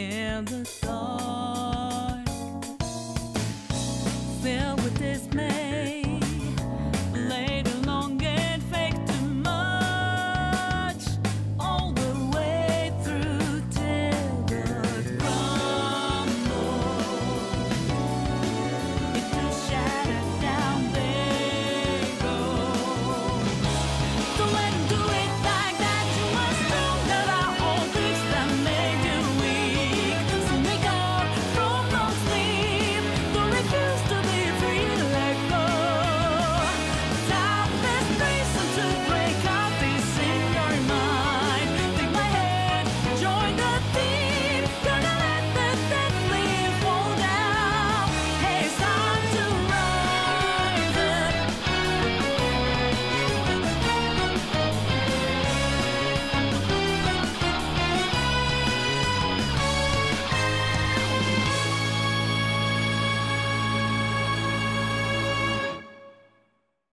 in the dark, filled with dismay.